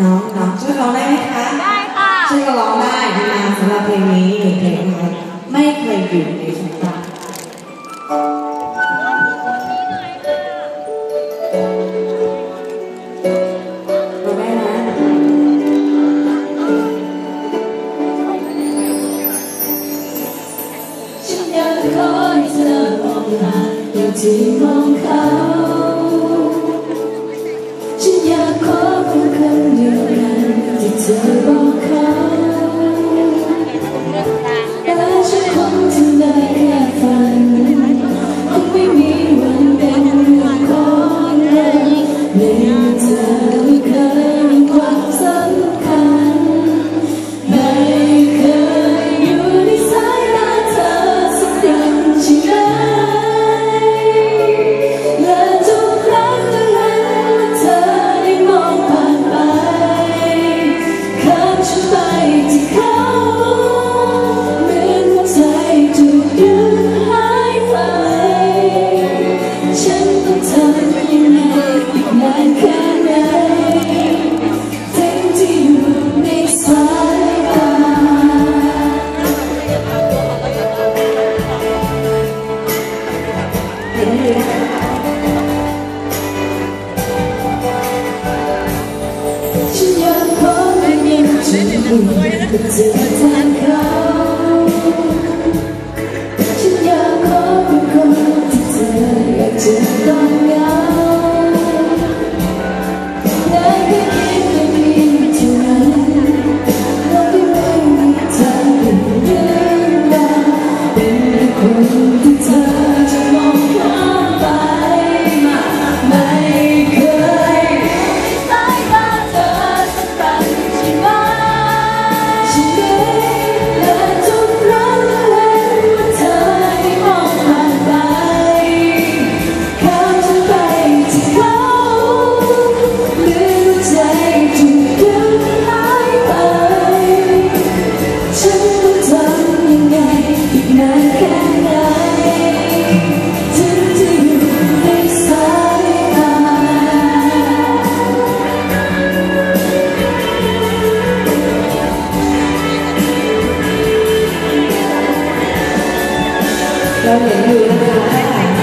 น้องน้องช่วยร้องได้ไหมคะได้ค่ะช่วยก็ร้องได้นะาะสำหรับเพลงนี้หนึ่งเพลงนะคไม่เคยอยู่ในสายตาฉันยังคอยเธมองาอยู่ที่มองเขา 怎么看你的肩膀. cho những người đang